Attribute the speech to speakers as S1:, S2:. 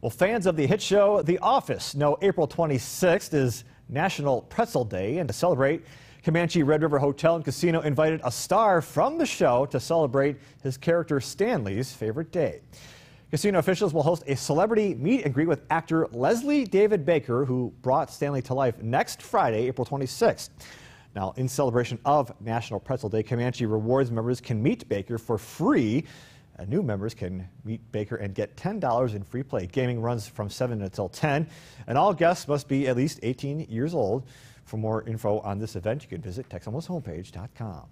S1: Well, fans of the hit show The Office know April 26th is National Pretzel Day, and to celebrate, Comanche Red River Hotel and Casino invited a star from the show to celebrate his character Stanley's favorite day. Casino officials will host a celebrity meet and greet with actor Leslie David Baker, who brought Stanley to life next Friday, April 26th. Now, in celebration of National Pretzel Day, Comanche Rewards members can meet Baker for free uh, new members can meet Baker and get $10 in free play. Gaming runs from 7 until 10, and all guests must be at least 18 years old. For more info on this event, you can visit Texoma's homepage.com.